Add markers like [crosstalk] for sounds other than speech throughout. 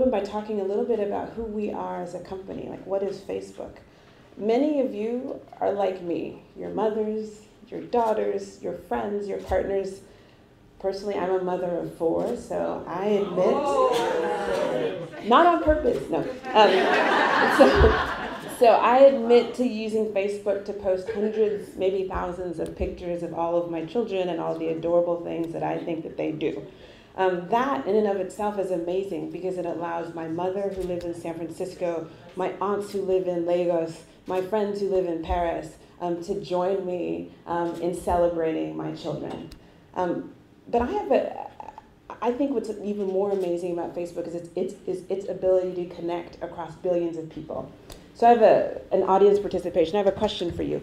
open by talking a little bit about who we are as a company. Like, what is Facebook? Many of you are like me your mothers, your daughters, your friends, your partners. Personally, I'm a mother of four, so I admit, not on purpose, no. Um, [laughs] so, so I admit to using Facebook to post hundreds, maybe thousands of pictures of all of my children and all the adorable things that I think that they do. Um, that in and of itself is amazing because it allows my mother who lives in San Francisco, my aunts who live in Lagos, my friends who live in Paris um, to join me um, in celebrating my children. Um, but I have a, I think what's even more amazing about Facebook is its, its, its, its ability to connect across billions of people. So I have a, an audience participation. I have a question for you.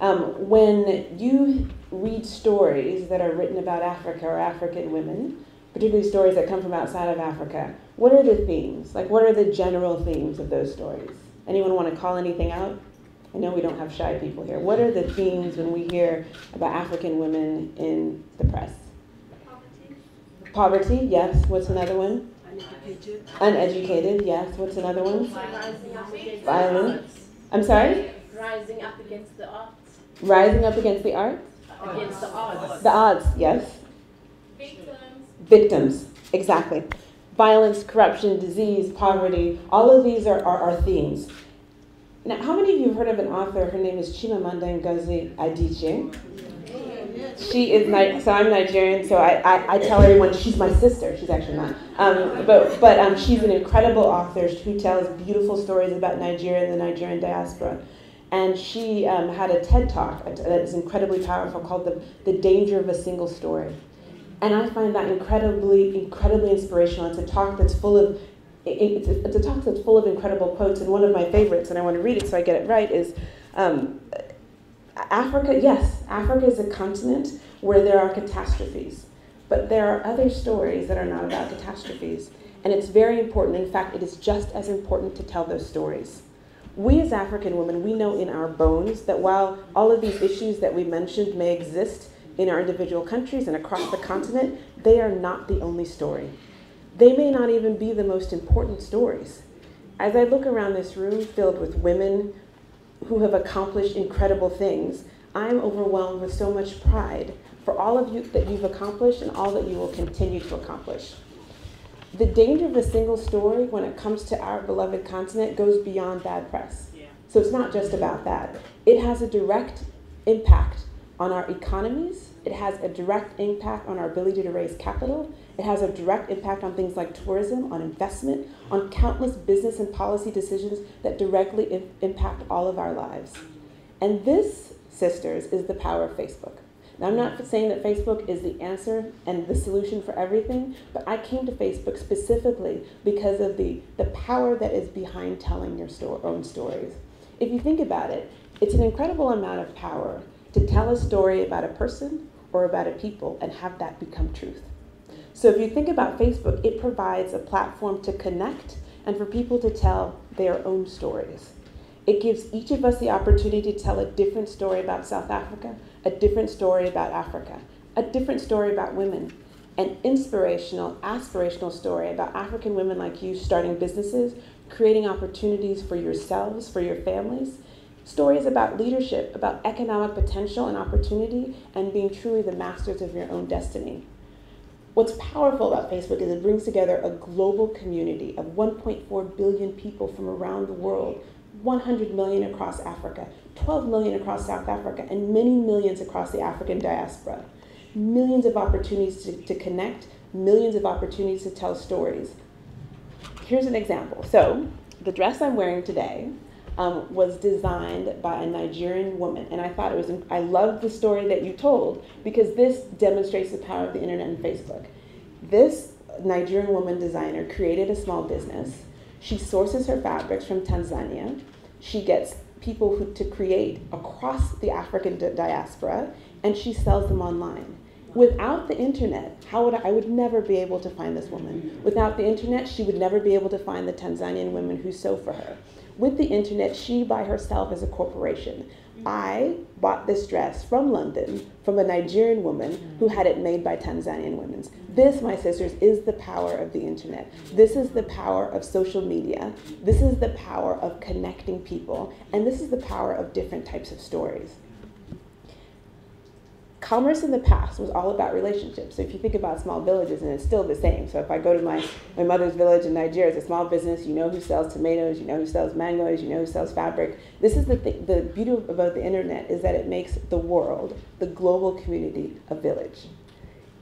Um, when you read stories that are written about Africa or African women, particularly stories that come from outside of Africa, what are the themes? Like, what are the general themes of those stories? Anyone want to call anything out? I know we don't have shy people here. What are the themes when we hear about African women in the press? Poverty. Poverty, yes. What's another one? Uneducated. Uneducated, yes. What's another one? Violence. I'm sorry? Rising up against the odds. Rising up against the arts? Against the odds. The odds, yes. Victims. Victims, exactly. Violence, corruption, disease, poverty, all of these are, are, are themes. Now, how many of you have heard of an author? Her name is Chimamanda Ngozi Adichie. She is so I'm Nigerian, so I, I, I, tell everyone she's my sister. She's actually not, um, but but um, she's an incredible author who tells beautiful stories about Nigeria and the Nigerian diaspora. And she um, had a TED talk that is incredibly powerful called the, the Danger of a Single Story. And I find that incredibly, incredibly inspirational. It's a talk that's full of it's, a, it's a talk that's full of incredible quotes, and one of my favorites, and I want to read it so I get it right, is um, Africa, yes, Africa is a continent where there are catastrophes, but there are other stories that are not about catastrophes. And it's very important. In fact, it is just as important to tell those stories. We as African women, we know in our bones that while all of these issues that we mentioned may exist in our individual countries and across the continent, they are not the only story they may not even be the most important stories. As I look around this room filled with women who have accomplished incredible things, I'm overwhelmed with so much pride for all of you that you've accomplished and all that you will continue to accomplish. The danger of a single story when it comes to our beloved continent goes beyond bad press. Yeah. So it's not just about that. It has a direct impact on our economies, it has a direct impact on our ability to raise capital, it has a direct impact on things like tourism, on investment, on countless business and policy decisions that directly impact all of our lives. And this, sisters, is the power of Facebook. Now, I'm not saying that Facebook is the answer and the solution for everything, but I came to Facebook specifically because of the, the power that is behind telling your sto- own stories. If you think about it, it's an incredible amount of power to tell a story about a person or about a people and have that become truth. So if you think about Facebook, it provides a platform to connect and for people to tell their own stories. It gives each of us the opportunity to tell a different story about South Africa, a different story about Africa, a different story about women, an inspirational, aspirational story about African women like you starting businesses, creating opportunities for yourselves, for your families, stories about leadership, about economic potential and opportunity, and being truly the masters of your own destiny. What's powerful about Facebook is it brings together a global community of 1.4 billion people from around the world, 100 million across Africa, 12 million across South Africa, and many millions across the African diaspora. Millions of opportunities to, to connect, millions of opportunities to tell stories. Here's an example. So, the dress I'm wearing today um, was designed by a Nigerian woman. And I thought it was, I loved the story that you told because this demonstrates the power of the internet and Facebook. This Nigerian woman designer created a small business. She sources her fabrics from Tanzania. She gets people who, to create across the African diaspora and she sells them online. Without the internet, how would I, I would never be able to find this woman. Without the internet, she would never be able to find the Tanzanian women who sew for her With the internet, she by herself is a corporation. I bought this dress from London from a Nigerian woman who had it made by Tanzanian women. This, my sisters, is the power of the internet. This is the power of social media. This is the power of connecting people. And this is the power of different types of stories commerce in the past was all about relationships. So if you think about small villages, and it's still the same. So if I go to my, my mother's village in Nigeria, it's a small business. You know who sells tomatoes. You know who sells mangoes. You know who sells fabric. This is the thing. The beauty about the internet is that it makes the world, the global community, a village.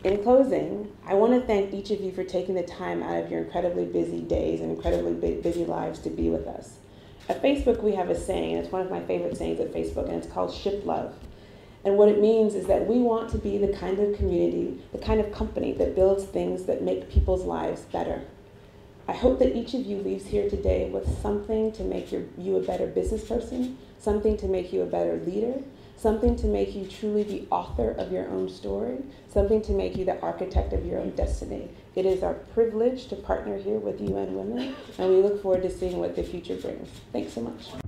In closing, I want to thank each of you for taking the time out of your incredibly busy days and incredibly busy lives to be with us. At Facebook, we have a saying, and it's one of my favorite sayings at Facebook, and it's called ship love. And what it means is that we want to be the kind of community, the kind of company that builds things that make people's lives better. I hope that each of you leaves here today with something to make your, you a better business person, something to make you a better leader, something to make you truly the author of your own story, something to make you the architect of your own destiny. It is our privilege to partner here with UN Women, and we look forward to seeing what the future brings. Thanks so much.